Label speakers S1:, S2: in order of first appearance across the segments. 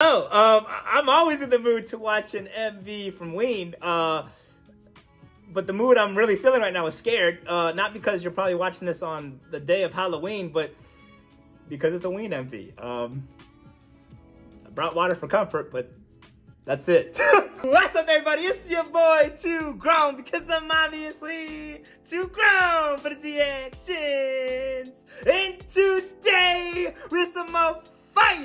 S1: Oh, um, I'm always in the mood to watch an MV from WheeIn. Uh, but the mood I'm really feeling right now is scared. Uh, not because you're probably watching this on the day of Halloween, but because it's a WheeIn MV. Um, I brought water for comfort, but that's it. What's up, everybody? It's your boy, Too Grown, because I'm obviously too grown for the actions. And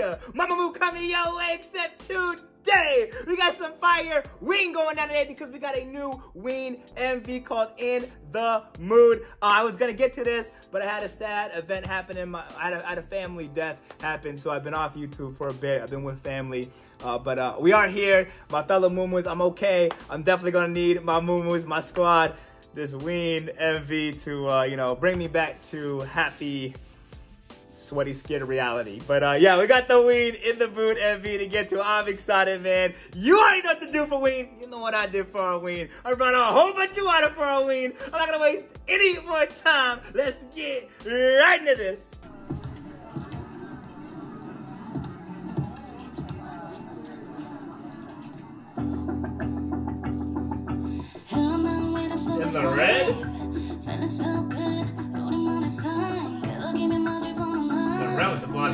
S1: Mamamoo coming your way except today. We got some fire WheeIn going down today because we got a new WheeIn MV called In the Mood. Uh, I was gonna get to this, but I had a sad event happen in my, I had a, I had a family death happen, so I've been off YouTube for a bit. I've been with family, uh, but uh, we are here. My fellow Moomoos, I'm okay. I'm definitely gonna need my Moomoos, my squad, this WheeIn MV to, uh, you know, bring me back to happy, sweaty, scared reality. But uh, yeah, we got the WheeIn in the boot MV to get to. I'm excited, man. You already know what to do for WheeIn. You know what I did for a WheeIn. I brought a whole bunch of water for a WheeIn. I'm not gonna waste any more time. Let's get right into this.
S2: In
S1: the red?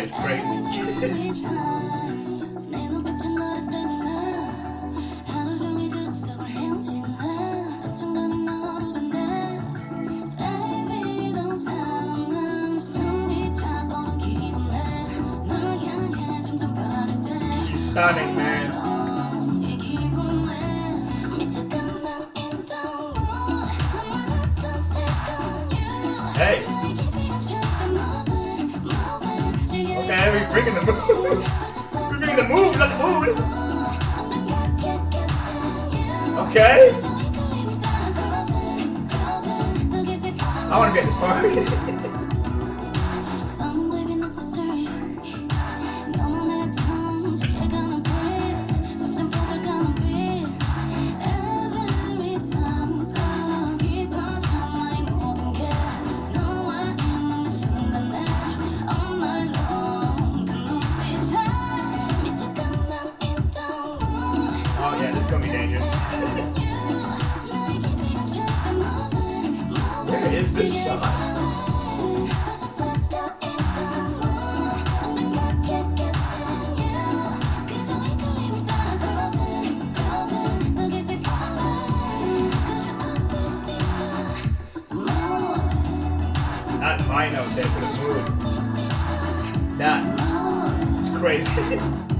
S1: Is crazy. She's stunning, man. Hey. Bringing the move. We're bringing the move, not the mood. Okay. I want to be at this party. Gonna be dangerous. Where is this shot? That high note there to the mood. That is crazy.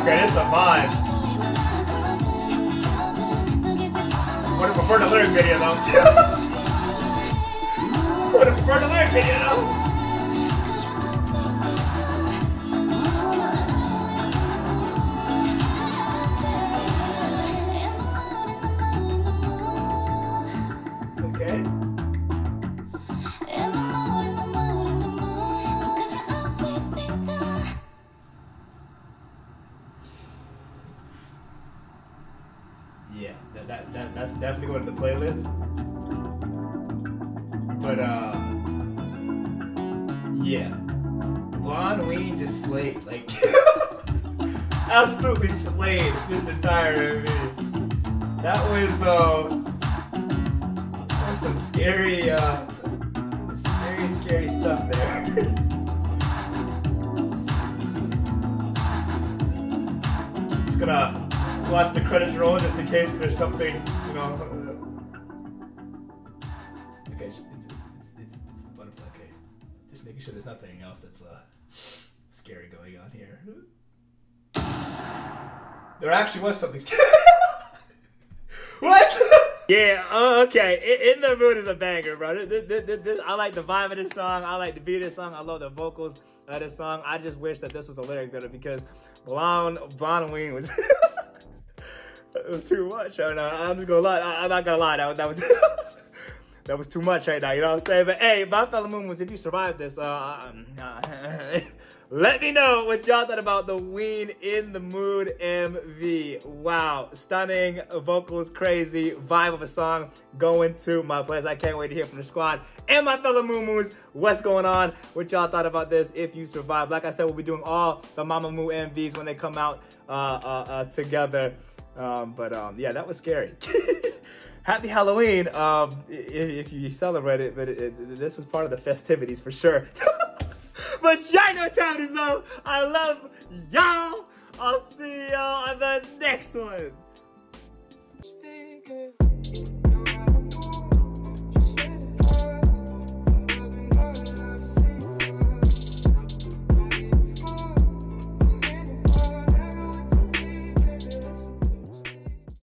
S1: Okay, is a vibe. Would have preferred a lyric video though. Would have preferred a lyric video though. Yeah, that, that, that that's definitely going to the playlist. But uh, yeah, Blonde WheeIn just slayed, like absolutely slayed this entire MV. That was uh, that was some scary uh, scary scary stuff there. Gonna watch the credits roll just in case there's something, you know. Okay, it's, it's, it's, it's, it's the butterfly. Okay, just making sure there's nothing else that's uh, scary going on here. There actually was something scary. what?
S2: Yeah, uh, okay. In, in, the mood is a banger, bro. This, this, this, I like the vibe of this song. I like the beat of this song. I love the vocals of this song. I just wish that this was a lyric video because Blonde, Blonde WheeIn was it was too much. I know, I'm just gonna lie. I, am not gonna lie. That, that was that was too much right now. You know what I'm saying? But hey, my fellow Moomoos, if you survived this, uh, uh let me know what y'all thought about the WheeIn in the Mood MV. Wow, stunning vocals, crazy vibe of a song going to my place. I can't wait to hear from the squad and my fellow Moo what's going on, what y'all thought about this if you survived. Like I said, we'll be doing all the Mamamoo MVs when they come out uh, uh, uh, together. Um, but um, yeah, that was scary. Happy Halloween um, if, you celebrate it, but it, it, this was part of the festivities for sure. But Chinatown is though. I love y'all. I'll see y'all on the next one.